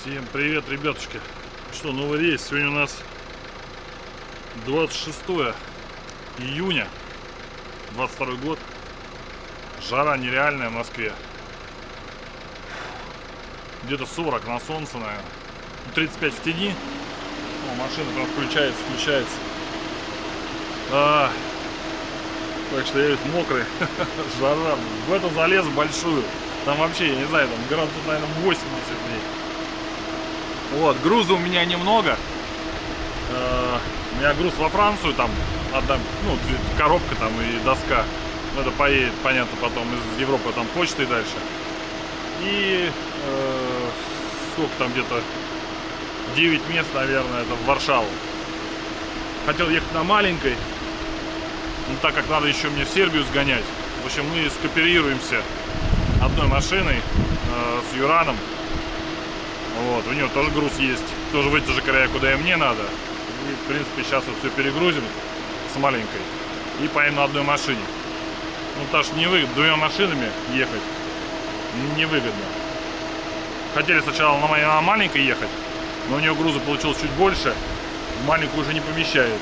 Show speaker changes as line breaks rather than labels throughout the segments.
Всем привет, ребятушки. Что, новый рейс. Сегодня у нас 26 июня 22 год. Жара нереальная в Москве. Где-то 40 на солнце, наверное. Ну, 35 в тени. О, машина прям включается, включается. А, так что я весь мокрый. Жара. В эту залезу большую. Там вообще, я не знаю, там градусов, наверное, 80 в ней. Вот, груза у меня немного. Э, У меня груз во Францию, там одна, ну, коробка там и доска. Ну, Это поедет, понятно, потом из Европы там почтой дальше. И э, сколько там где-то 9 мест, наверное, это в Варшаву. Хотел ехать на маленькой, но так как надо еще мне в Сербию сгонять. В общем, мы скооперируемся одной машиной э, с Юраном. Вот, у него тоже груз есть. Тоже в эти же края, куда и мне надо. И, в принципе, сейчас вот все перегрузим с маленькой. И поедем на одной машине. Ну, потому что невыгодно двумя машинами ехать. Невыгодно. Хотели сначала на моей на маленькой ехать, но у нее груза получилось чуть больше. Маленькую уже не помещается.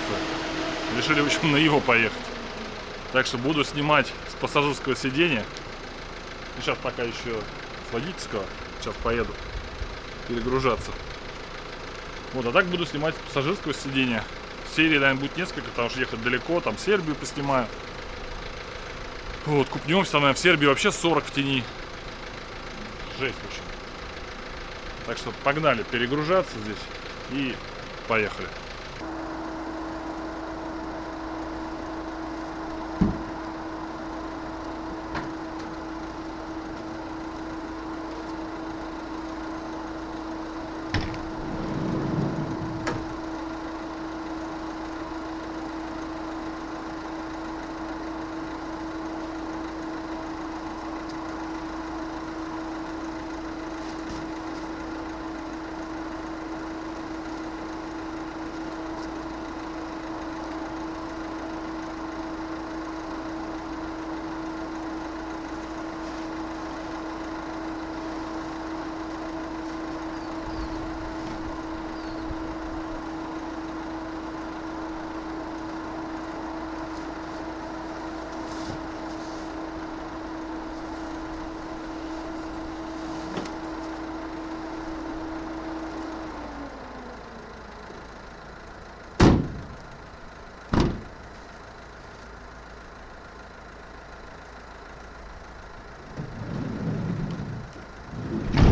Решили, в общем, на его поехать. Так что буду снимать с пассажирского сидения. Ну, сейчас пока еще с водительского. Сейчас поеду перегружаться. Вот, а так буду снимать с пассажирского сидения. Серии, наверное, будет несколько, потому что ехать далеко, там Сербию поснимаю. Вот, купнемся, наверное, в Сербии вообще 40 в тени. Жесть, в общем. Так что погнали перегружаться здесь и поехали.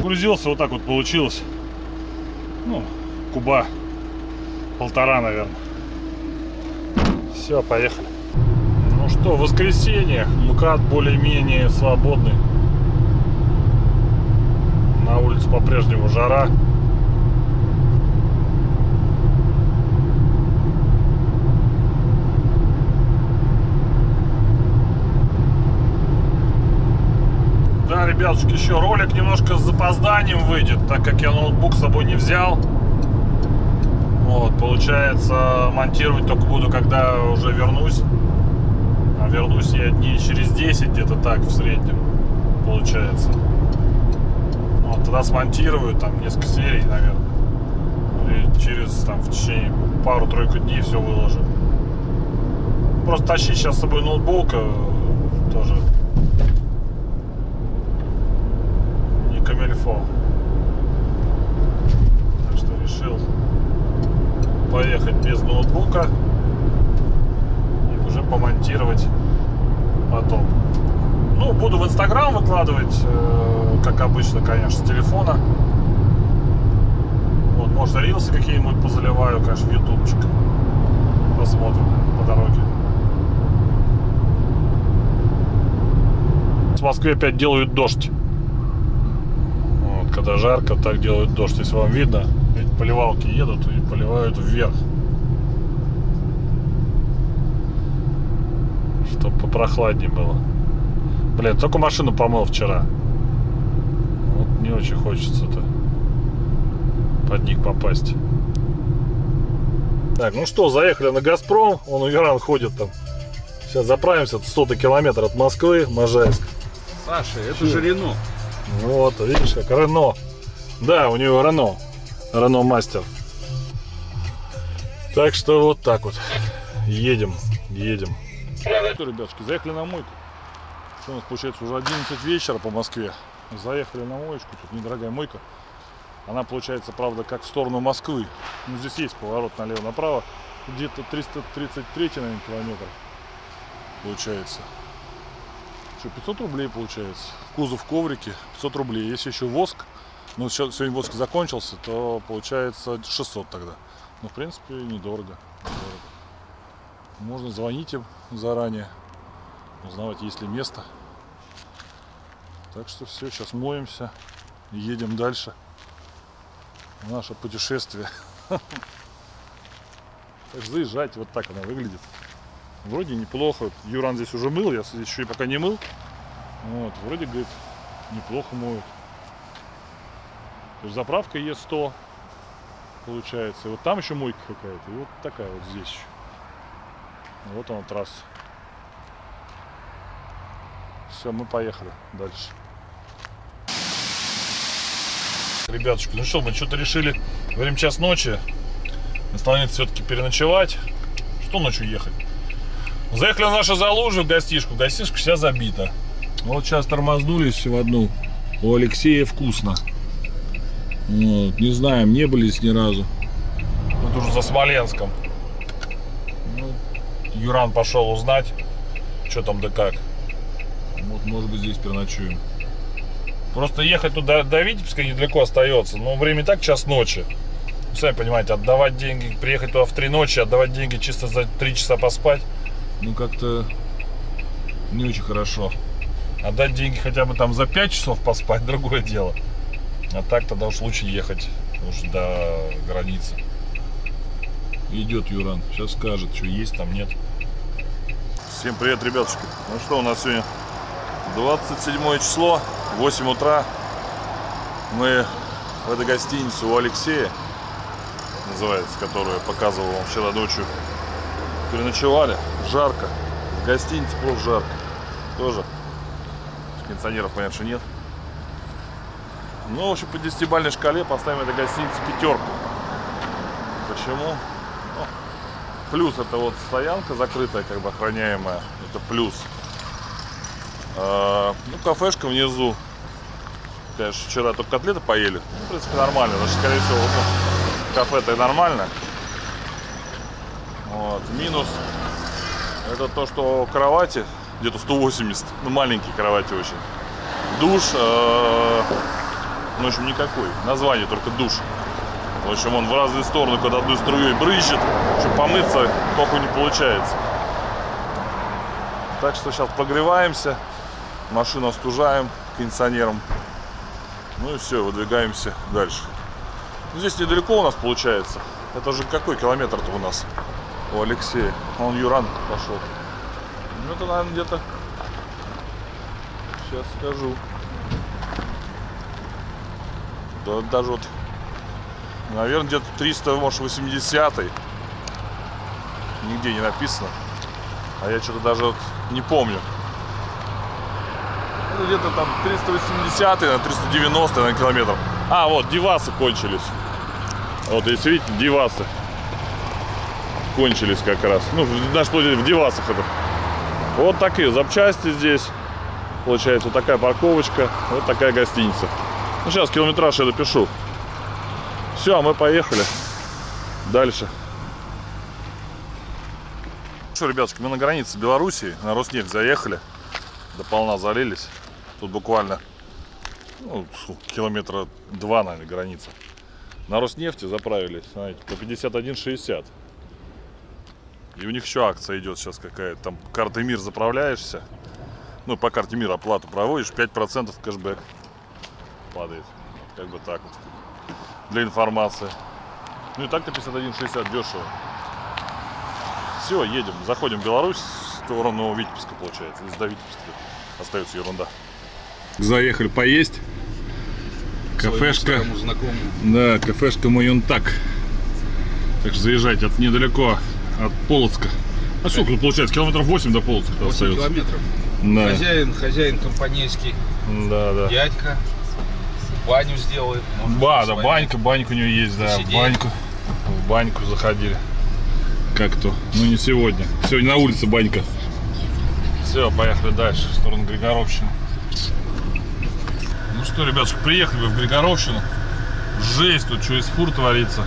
Погрузился, вот так вот получилось. Ну, куба полтора, наверное. Все, поехали. Ну что, воскресенье. МКАД более-менее свободный. На улице по-прежнему жара. Ребятушки, еще ролик немножко с запозданием выйдет, так как я ноутбук с собой не взял. Вот, получается, монтировать только буду, когда уже вернусь. А вернусь я дней через 10, где-то так, в среднем, получается. Вот, тогда смонтирую, там, несколько серий, наверное. И через, там, в течение пару-тройку дней все выложу. Просто тащить сейчас с собой ноутбук э, тоже камельфо. Так что решил поехать без ноутбука и уже помонтировать потом. Ну, буду в Инстаграм выкладывать, э, как обычно, конечно, с телефона. Вот, может, рилсы какие-нибудь позаливаю, конечно, в ютубчик. Посмотрим по дороге. В Москве опять делают дождь. Когда жарко, так делают дождь. Если вам видно, эти поливалки едут и поливают вверх. Чтобы попрохладнее было. Блин, только машину помыл вчера. Вот не очень хочется-то под них попасть. Так, ну что, заехали на Газпром. Он у Иран ходит там. Сейчас заправимся. 100 километр от Москвы, Можайск.
Саша, это же Рено.
Вот, видишь, как Рено. Да, у него Рено. Рено мастер. Так что вот так вот. Едем, едем. Что, ребятушки, заехали на мойку. Что у нас получается уже 11 вечера по Москве. Заехали на моечку, тут недорогая мойка. Она получается, правда, как в сторону Москвы. Ну, здесь есть поворот налево-направо. Где-то 333, наверное, километр. Получается. Что, 500 рублей получается. Кузов коврики, 500 рублей. Если еще воск, ну, сейчас, сегодня воск закончился, то получается 600 тогда. Ну, в принципе, недорого. недорого. Можно звонить им заранее, узнавать, есть ли место. Так что все, сейчас моемся и едем дальше. Наше путешествие. Так заезжайте, вот так она выглядит. Вроде неплохо. Юран здесь уже мыл, я здесь еще и пока не мыл. Вот, вроде, говорит, неплохо моют. То есть заправка Е100 получается. И вот там еще мойка какая-то. И вот такая вот здесь еще. Вот она трасса. Все, мы поехали дальше. Ребятушки, ну что, мы что-то решили, время час ночи, остановиться все-таки переночевать. Что ночью ехать? Заехали в нашу залужу в гостишку. Гостишка вся забита. Вот сейчас тормознулись в одну. У Алексея вкусно. Вот, не знаем, не были здесь ни разу. Вот уже за Смоленском. Ну, Юран пошел узнать, что там да как. Вот, может быть, здесь переночуем. Просто ехать туда до Витебска недалеко остается. Но время и так час ночи. Вы сами понимаете, отдавать деньги, приехать туда в три ночи, отдавать деньги чисто за три часа поспать, ну как-то не очень хорошо. Отдать деньги хотя бы там за 5 часов поспать, другое дело. А так тогда уж лучше ехать уж до границы. Идет Юран, сейчас скажет, что есть там, нет. Всем привет, ребятушки. Ну что, у нас сегодня 27 число, 8 утра. Мы в этой гостинице у Алексея, называется, которую я показывал вам вчера ночью. Переночевали, жарко. В гостинице просто жарко. Тоже кондиционеров, понятно, что нет. Ну, в общем, по 10-бальной шкале поставим этой гостинице пятерку. Почему? Ну, плюс это вот стоянка закрытая, как бы охраняемая. Это плюс. А, ну, кафешка внизу. Конечно, вчера только котлеты поели. Ну, в принципе, нормально. Значит, скорее всего, ну, кафе-то и нормально. Вот. Минус это то, что кровати где-то 180. Ну, маленькие кровати очень. Душ, э, ну, в общем, никакой. Название только душ. В общем, он в разные стороны, когда одной струей брызжет, чтобы помыться, только не получается. Так что сейчас прогреваемся, машину остужаем кондиционером. Ну и все, выдвигаемся дальше. Здесь недалеко у нас получается. Это же какой километр-то у нас? У Алексея. Он Юран пошел. Ну это, наверное, где-то... Сейчас скажу. Да, даже вот... Наверное, где-то 300, может, 80 -й. Нигде не написано. А я что-то даже вот не помню. Ну, где-то там 380 на 390 на километр. А, вот, девасы кончились. Вот, если видите, девасы кончились как раз. Ну, наш в девасах это. Вот такие запчасти здесь. Получается, вот такая парковочка, вот такая гостиница. Ну, сейчас километраж я допишу. Все, мы поехали. Дальше. Что, ребятушки, мы на границе Белоруссии, на Роснефть заехали. До полна залились. Тут буквально ну, километра два, наверное, граница. На Роснефти заправились, знаете, по 51,60. И у них еще акция идет сейчас какая-то. Там карты МИР заправляешься. Ну, по карте МИР оплату проводишь, 5% кэшбэк падает. Как бы так вот. Для информации. Ну и так-то 51,60 дешево. Все, едем. Заходим в Беларусь в сторону Витебска, получается. Из до Витебска остается ерунда. Заехали поесть. Кафешка. Да, кафешка Маюнтак. Так что заезжайте, это недалеко от Полоцка. А сколько тут получается? Километров 8 до Полоцка
8
остается.
километров.
Да.
Хозяин, хозяин компанейский
Да, да.
дядька. Баню сделает.
Ба, да, банька, банька у нее есть, да,
Посидеть.
баньку. В баньку заходили. Как то? Ну не сегодня. Сегодня на улице банька. Все, поехали дальше, в сторону Григоровщины. Ну что, ребятушки, приехали вы в Григоровщину. Жесть, тут что из фур творится.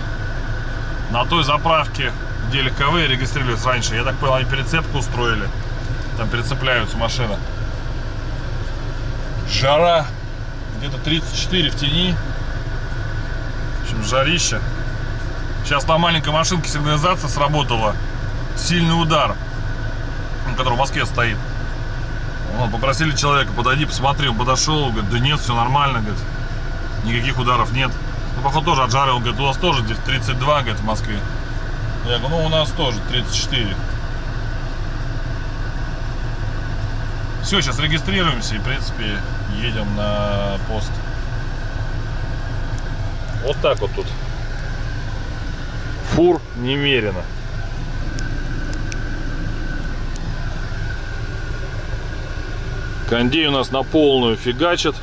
На той заправке, где легковые регистрировались раньше, я так понял, они перецепку устроили. Там перецепляются машины. Жара, где-то 34 в тени. В общем, жарище. Сейчас на маленькой машинке сигнализация сработала. Сильный удар, который в Москве стоит. Вот, попросили человека, подойди, посмотри. Он подошел, говорит, да нет, все нормально, говорит. Никаких ударов нет. Ну, походу, тоже от жары. Он говорит, у вас тоже здесь 32, говорит, в Москве. Я говорю, ну, у нас тоже 34. Все, сейчас регистрируемся и, в принципе, едем на пост. Вот так вот тут. Фур немерено. Кондей у нас на полную фигачит,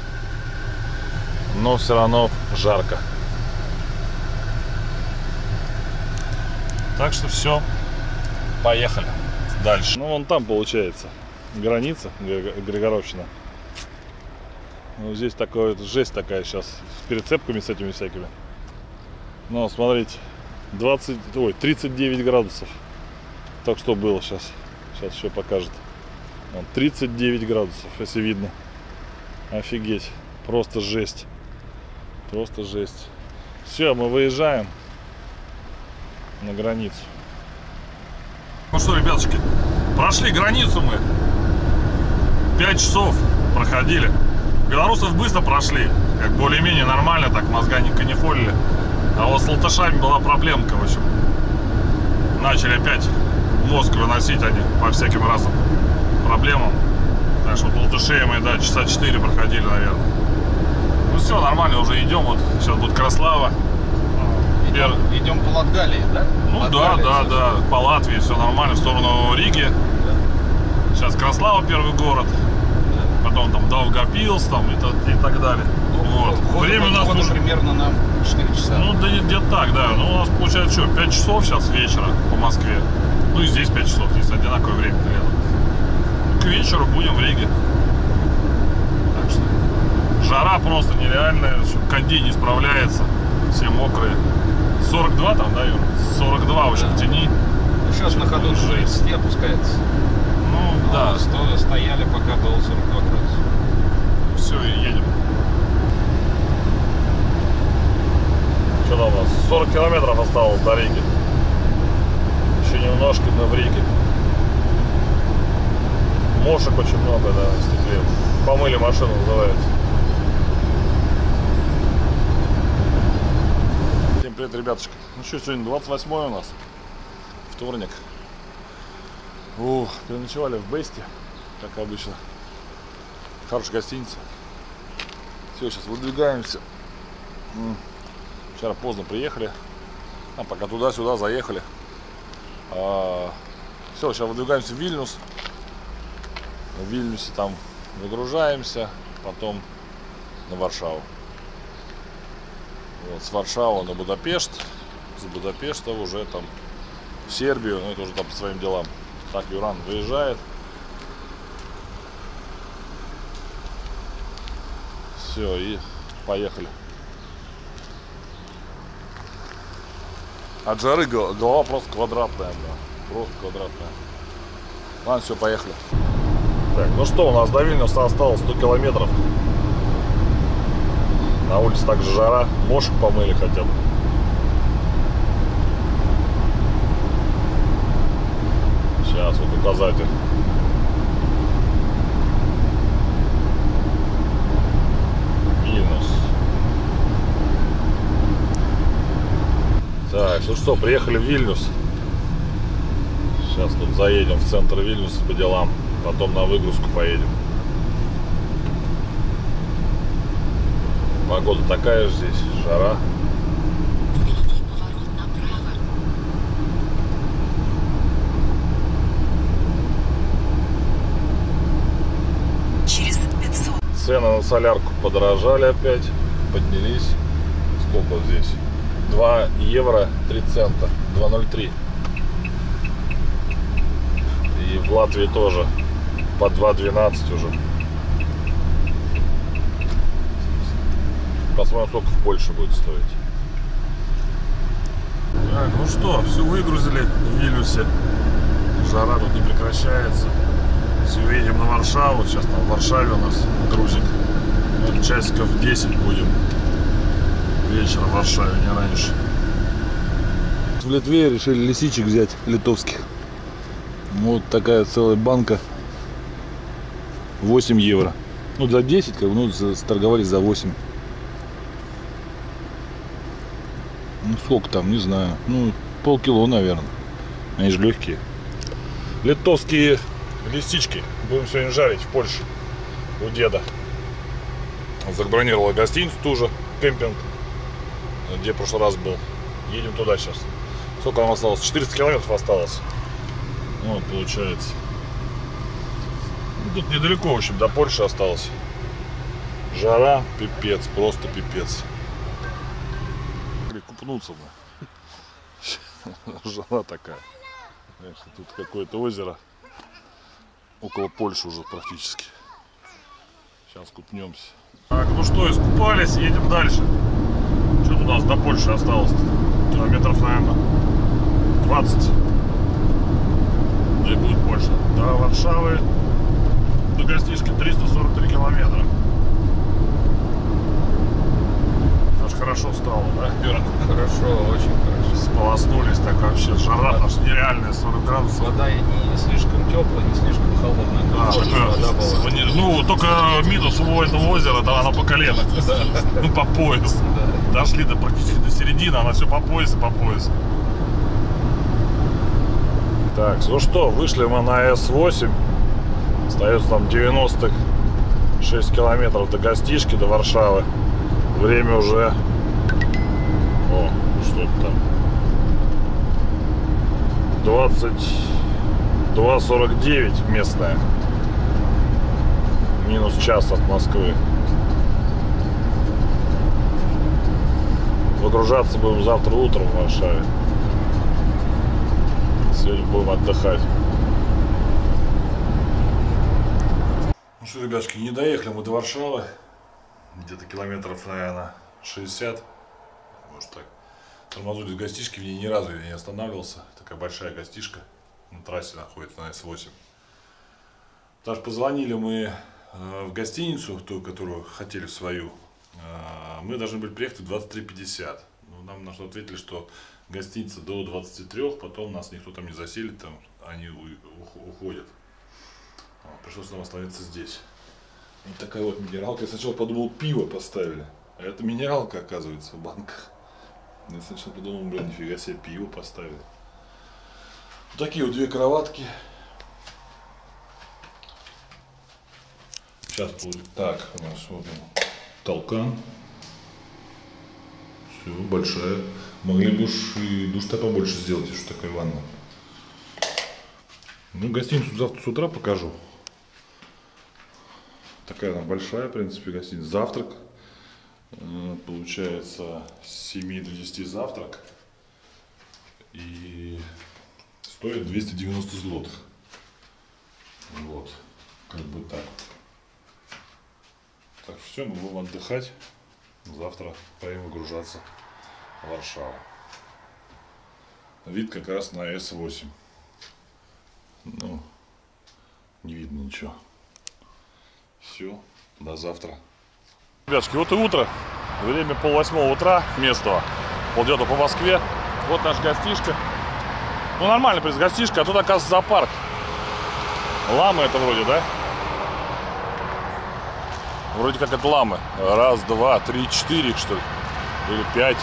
но все равно жарко. Так что все, поехали дальше. Ну, вон там получается граница Гри- Григоровщина. Ну, здесь такое, жесть такая сейчас с перецепками с этими всякими. Ну, смотрите, 20, ой, 39 градусов. Так что было сейчас. Сейчас еще покажет. Вон, 39 градусов, если видно. Офигеть. Просто жесть. Просто жесть. Все, мы выезжаем на границу. Ну что, ребятушки, прошли границу мы. 5 часов проходили. Белорусов быстро прошли. Как более-менее нормально, так мозганенько не холили. А вот с латышами была проблемка, в общем. Начали опять мозг выносить они по всяким разным проблемам. Так что вот латышей мы, да, часа 4 проходили, наверное. Ну все, нормально, уже идем. Вот сейчас будет Краслава. Пер-
Идем, по Латгалии, да?
ну да,
Латгалия
да,
сейчас.
да. По Латвии все нормально, в сторону Риги. Сейчас Краслава первый город. Потом там Долгопилс там и, и так далее. Вот.
Ходу-
Время у нас уже...
примерно на 4 часа.
Ну, да где-то так, да. Ну, у нас получается что, 5 часов сейчас вечера по Москве. Ну и здесь 5 часов, здесь одинаковое время рядом. К вечеру будем в Риге. Так что жара просто нереальная, кондей не справляется, все мокрые. 42 там, да, Юр? 42 в общем в тени.
Сейчас на ходу
жесть.
30 опускается.
Ну, да,
А сто- стояли, пока было 42 градуса.
все, и едем. Что там у нас? 40 километров осталось до Риги. Еще немножко, но в Риге. Мошек очень много, да, стекле. Помыли машину, называется. Всем привет, ребятушки. Ну что, сегодня 28 у нас. Вторник. Ух, переночевали в Бесте, как обычно. Хорошая гостиница. Все, сейчас выдвигаемся. Вчера поздно приехали. А пока туда-сюда заехали. все, сейчас выдвигаемся в Вильнюс. В Вильнюсе там выгружаемся. Потом на Варшаву. Вот, с Варшавы на Будапешт. С Будапешта уже там в Сербию. Ну, это уже там по своим делам. Так, Юран выезжает. Все, и поехали. От жары го- голова просто квадратная, да. Просто квадратная. Ладно, все, поехали. Так, ну что, у нас до Вильнюса осталось 100 километров. На улице также жара. Мошек помыли хотя бы. Сейчас вот указатель. Вильнюс. Так, ну что, приехали в Вильнюс. Сейчас тут заедем в центр Вильнюса по делам. Потом на выгрузку поедем. Погода такая же здесь, жара.
Через 500.
Цены на солярку подорожали опять, поднялись. Сколько здесь? 2 евро 3 цента, 2,03. И в Латвии тоже по 2,12 уже. Посмотрим, сколько в Польше будет стоить. Так, ну что, все выгрузили в Вильнюсе. Жара тут не прекращается. Все, едем на Варшаву. Сейчас там в Варшаве у нас грузик. Вот часиков 10 будем вечером в Варшаве, не раньше.
В Литве решили лисичек взять литовских. Вот такая целая банка. 8 евро. Ну, за 10, как бы, ну, торговались за 8. Ну, сколько там, не знаю. Ну, полкило, наверное. Они же легкие.
Литовские листички. Будем сегодня жарить в Польше у деда. Забронировала гостиницу ту кемпинг, где в прошлый раз был. Едем туда сейчас. Сколько нам осталось? 400 километров осталось. Вот, получается. Ну, Тут недалеко, в общем, до Польши осталось. Жара, пипец, просто пипец. Купнуться бы. Жара такая. Знаешь, тут какое-то озеро. Около Польши уже практически. Сейчас купнемся. Так, ну что, искупались, едем дальше. Что у нас до Польши осталось? Километров, наверное, 20. Да и будет больше. До Варшавы, до Гостишки 343 километра. Аж хорошо стало, да?
Хорошо, очень хорошо.
Сполоснулись так вообще. Жара наша нереальная, 40 градусов.
Вода не слишком теплая, не слишком холодная.
Да,
Комфортная
такая,
вода была.
ну, только минус у этого озера, там она по колено. Ну, по пояс. Дошли до практически до середины, она все по пояс и по пояс. Так, ну что, вышли мы на С8. Остается там 96 километров до Гостишки, до Варшавы. Время уже... О, что это там? 22.49 местная. Минус час от Москвы. Выгружаться будем завтра утром в Варшаве. Сегодня будем отдыхать. Ну что, ребятушки, не доехали мы до Варшавы. Где-то километров, наверное, 60. Может так. Тормознули с гостишки, в ней ни разу я не останавливался. Такая большая гостишка на трассе находится на С8. Даже позвонили мы э, в гостиницу, ту, которую хотели в свою. Э, Мы должны были приехать в 23.50. Ну, нам на что ответили, что гостиница до 23, потом нас никто там не заселит, там они уходят. Пришлось нам остановиться здесь. Вот такая вот минералка. Я сначала подумал, пиво поставили. А это минералка, оказывается, в банках. Я сначала подумал, блин, нифига себе, пиво поставили. Вот такие вот две кроватки. Сейчас будет. Так, у нас вот толкан. Все, большая. Могли бы уж и душ-то побольше сделать, уж такая ванна. Ну, гостиницу завтра с утра покажу. Такая она большая, в принципе, гостиница. Завтрак. Э, Получается, с 7 до 10 завтрак. И стоит 290 злотых. Вот. Как бы так. Так что все, мы будем отдыхать. Завтра поедем выгружаться в Варшаву. Вид как раз на С8. Ну, не видно ничего. Все, до завтра. Ребятушки, вот и утро. Время пол восьмого утра местного. Полдета по Москве. Вот наш гостишка. Ну, нормально, принципе, гостишка, а тут, оказывается, зоопарк. Ламы это вроде, да? Вроде как это ламы. Раз, два, три, четыре, что ли. Или пять.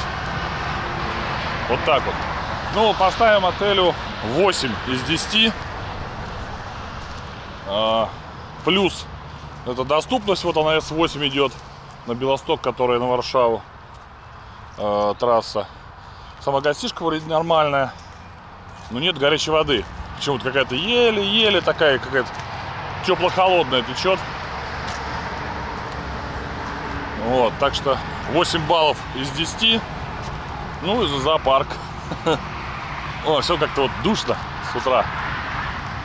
Вот так вот. Ну, поставим отелю 8 из 10. А, плюс это доступность. Вот она С8 идет на Белосток, которая на Варшаву. А, трасса. Сама гостишка вроде нормальная. Но нет горячей воды. Почему-то какая-то еле-еле такая какая-то тепло-холодная течет. Вот, так что 8 баллов из 10. Ну и за зоопарк. О, все как-то вот душно с утра.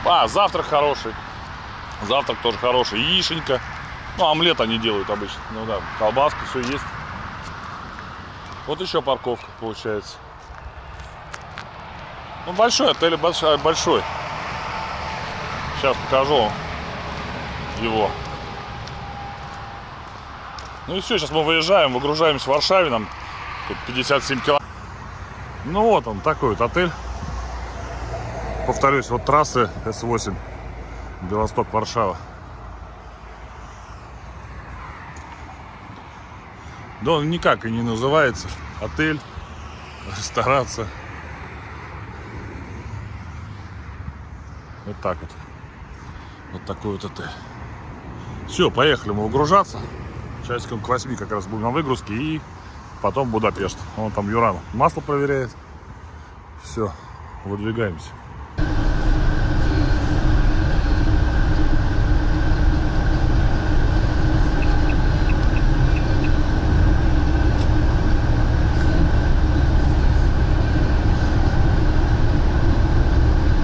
А, завтрак хороший. Завтрак тоже хороший. Яишенька. Ну, омлет они делают обычно. Ну да, колбаска, все есть. Вот еще парковка получается. Ну, большой отель, большой. большой. Сейчас покажу его. Ну и все, сейчас мы выезжаем, выгружаемся в Варшаве, нам тут 57 километров. Ну вот он, такой вот отель. Повторюсь, вот трассы С8, Белосток-Варшава. Да он никак и не называется. Отель, ресторация. Вот так вот. Вот такой вот отель. Все, поехали мы выгружаться. Часиком к 8 как раз будем на выгрузке и потом Будапешт. Вон там Юран масло проверяет. Все, выдвигаемся.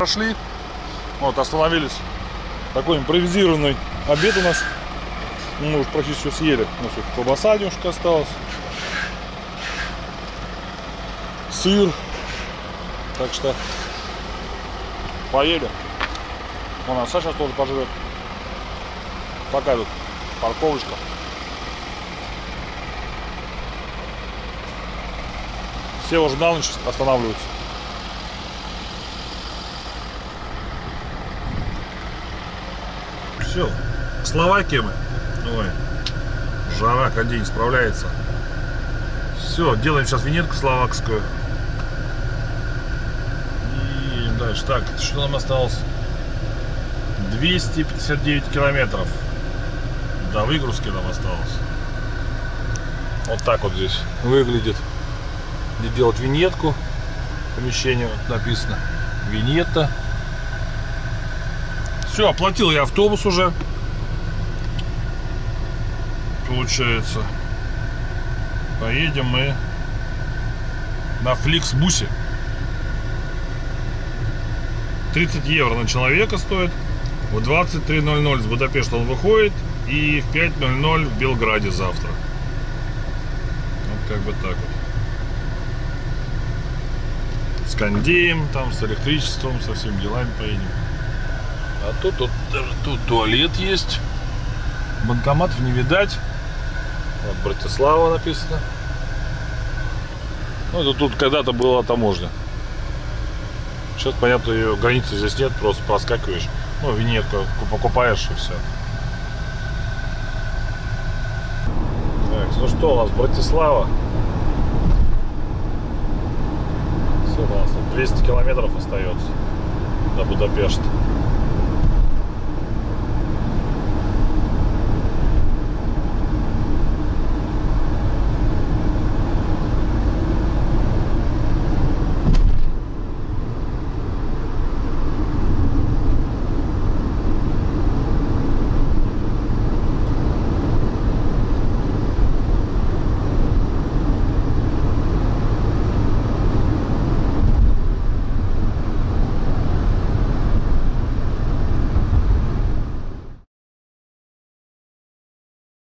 Прошли, вот остановились. Такой импровизированный обед у нас. Ну, мы уже практически все съели. У нас тут колбаса немножко осталась. Сыр. Так что поели. Вон, а Саша тоже пожрет. Такая тут парковочка. Все уже на ночь останавливаются. Все, Словакия мы. Ой, жара, как день справляется. Все, делаем сейчас винетку словакскую. И дальше. Так, что нам осталось? 259 километров. До выгрузки нам осталось. Вот так вот здесь выглядит. Где делать винетку. Помещение вот написано. Винетта. Все, оплатил я автобус уже. Получается. Поедем мы на Фликсбусе. 30 евро на человека стоит. В 23.00 с Будапешта он выходит. И в 5.00 в Белграде завтра. Вот как бы так вот. С кондеем, там, с электричеством, со всеми делами поедем. А тут, тут тут туалет есть. Банкоматов не видать. Вот Братислава написано. Ну, это тут когда-то была таможня. Сейчас, понятно, ее границы здесь нет, просто проскакиваешь. Ну, винетку покупаешь и все. Так, ну что у нас, Братислава. Все, у нас тут 200 километров остается до Будапешта.